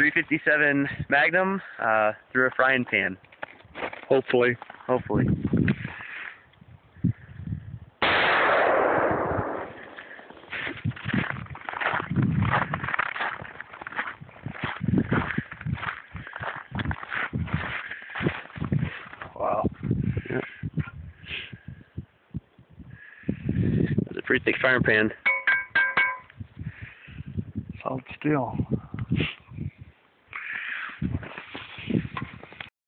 357 Magnum uh, through a frying pan, Hopefully. hopefully. Wow. It's a pretty thick frying pan. Solid steel.